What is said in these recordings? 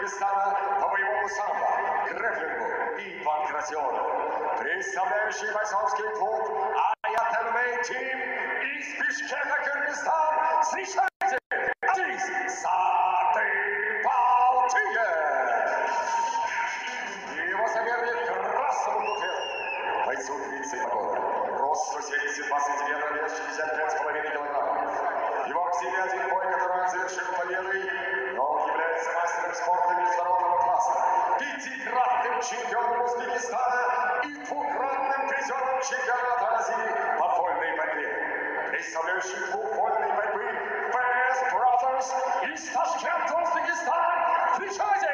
чемпион Кыргызстана по боевому самбо, грэпплингу и панкратиону. Представляющий бойцовский клуб Аят ММА Тим из Бишкека, Кыргызстан. Встречайте, Chicago, Tennessee, but for liberty. A solution to for liberty. Bears Brothers, ist das Kernkunst, ist dann, wie scheiße,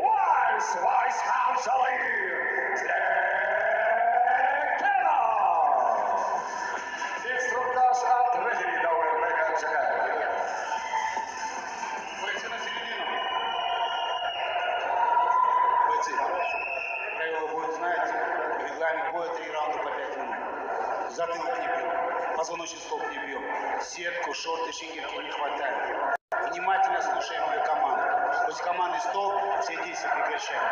wise, wise Counseling. Сетку, шорты, шингерки не хватает. Внимательно слушаем мою команду. После команды столб все действия прекращаем.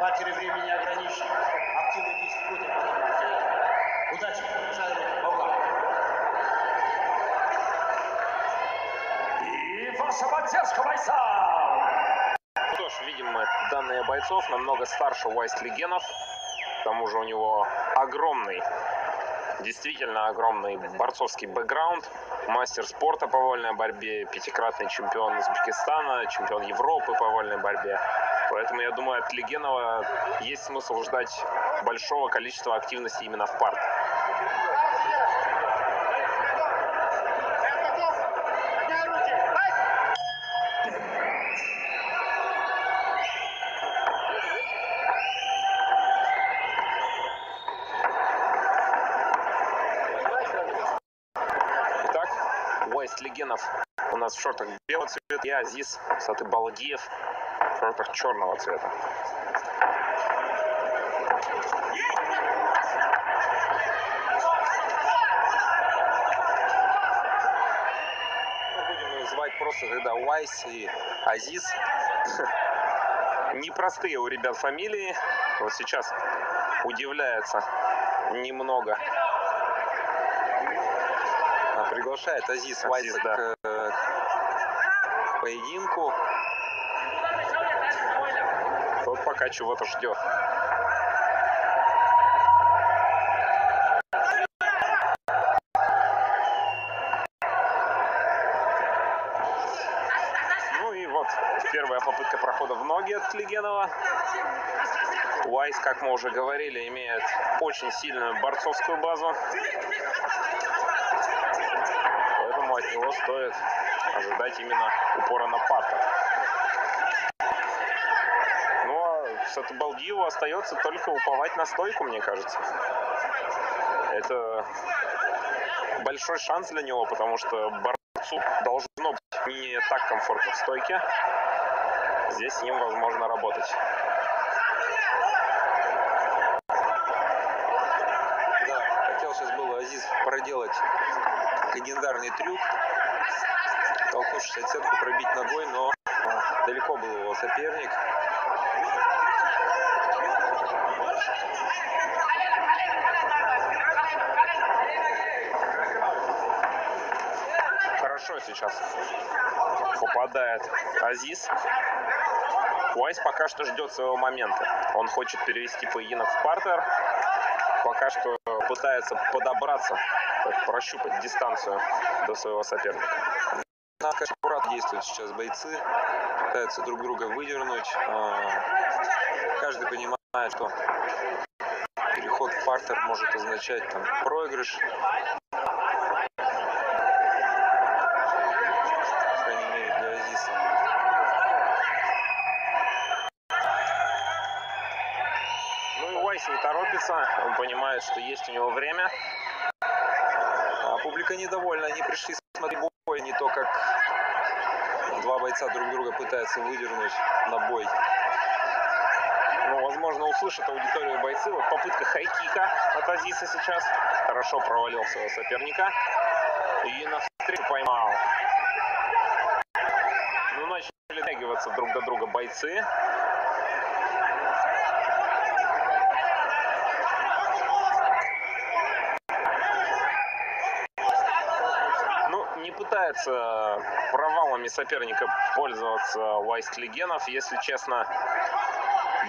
Факторы времени ограничены. Активно действуют, а потом Удачи, Шадрик, Павла. И ваша поддержка бойцам! Что ж, видим мы данные бойцов намного старше Уайс Легенов. К тому же у него огромный, действительно огромный борцовский бэкграунд. Мастер спорта по вольной борьбе, пятикратный чемпион Узбекистана, чемпион Европы по вольной борьбе. Поэтому я думаю, от Легенова есть смысл ждать большого количества активности именно в парте. Уайс Легенов у нас в шортах белого цвета, и Азиз Сатыбалдиев в шортах черного цвета. Звать просто тогда Уайс и Азиз. Непростые у ребят фамилии. Вот сейчас удивляется немного. Приглашает Азиз Вайса да. к э, поединку. Тот пока чего-то ждет. Ну и вот первая попытка прохода в ноги от Легенова. Уайс, как мы уже говорили, имеет очень сильную борцовскую базу. Поэтому от него стоит ожидать именно упора на паттер. Ну а Сатыбалдиеву остается только уповать на стойку, мне кажется. Это большой шанс для него, потому что борцу должно быть не так комфортно в стойке. Здесь с ним возможно работать. Да, хотел сейчас было Азиз проделать легендарный трюк. Толкнувшись от сетку, пробить ногой, но а, далеко был его соперник. Хорошо сейчас попадает Азиз. Уайс пока что ждет своего момента. Он хочет перевести поединок в партер. Пока что пытается подобраться, прощупать дистанцию до своего соперника. Надо, конечно, аккуратно действуют сейчас бойцы. Пытаются друг друга выдернуть. А, Каждый понимает, что переход в партер может означать там проигрыш. По крайней. Ну и Уайс не торопится. Он понимает, что есть у него время. А публика недовольна. Они пришли смотреть бой, не то, как два бойца друг друга пытаются выдернуть на бой. Ну, возможно, услышат аудиторию бойцы. Вот попытка хайкика от Азиса сейчас. Хорошо провалил своего соперника. И навстречу поймал. начали дотягиваться друг до друга бойцы. Ну, не пытается провалами соперника пользоваться Вайс Легенов. Если честно,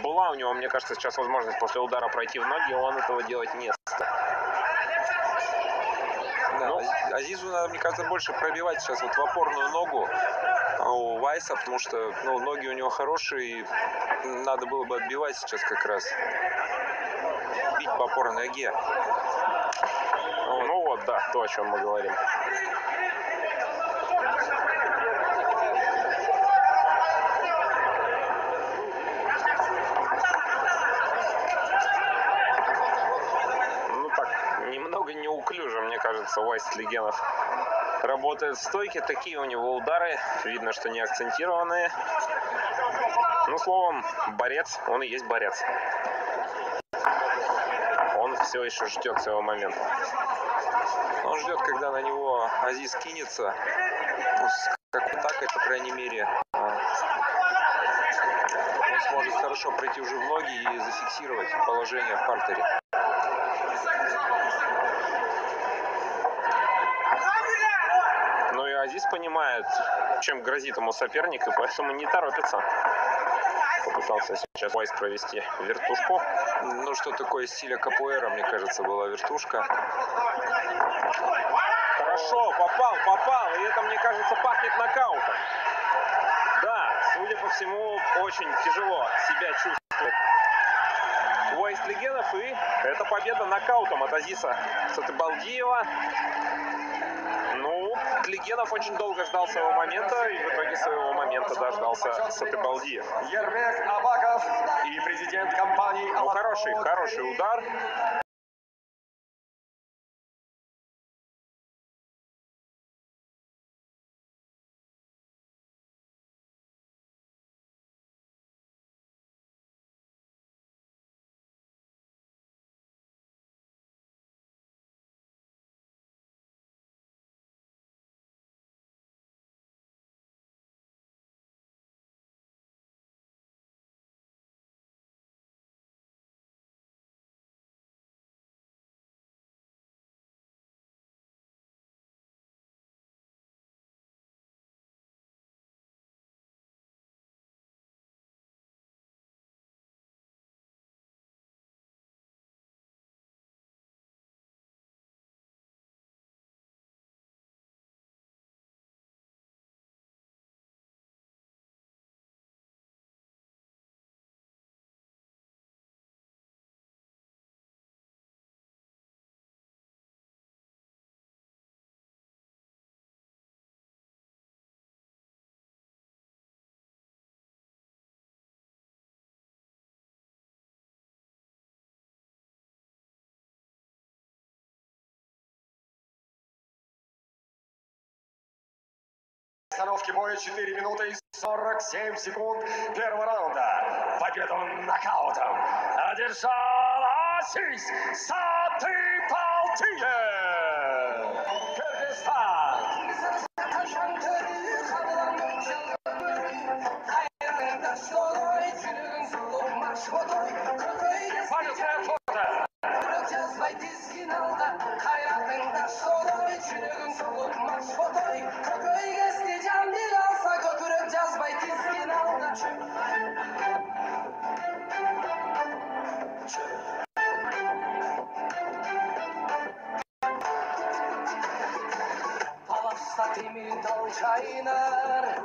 была у него, мне кажется, сейчас возможность после удара пройти в ноги, он этого делать не стал. Да, Ну. Ази- Азизу надо, мне кажется, больше пробивать сейчас вот в опорную ногу а у Вайса, потому что ну, ноги у него хорошие, и надо было бы отбивать сейчас как раз. Бить по опорной ноге. Ну вот, да, то, о чем мы говорим. Ну так, немного неуклюже, мне кажется, Вайс Легенов работает в стойке. Такие у него удары. Видно, что не акцентированные. Ну, словом, борец, он и есть борец. Он все еще ждет своего момента. Он ждет, когда на него Азиз кинется. Ну, с какой атакой, по крайней мере. а, Он сможет хорошо пройти уже в ноги и зафиксировать положение в партере. Ну и Азиз понимает, чем грозит ему соперник, и поэтому не торопится. Попытался сейчас Вайс провести вертушку. Ну, что такое стиля капуэра, мне кажется, была вертушка. Хорошо, попал, попал. И это, мне кажется, пахнет нокаутом. Да, судя по всему, очень тяжело себя чувствует Уайс Легенов. И это победа нокаутом от Азиса Сатыбалдиева. Легенов очень долго ждал своего момента, и в итоге своего момента дождался Сатыбалдиев. И президент компании Ну, хороший, «Алатау хороший удар. Остановки боя 4 минуты и 47 секунд первого раунда. Победу нокаутом одержал Асис Сатыбалдиев. Кыргызстан. Havasta demir dal çaynar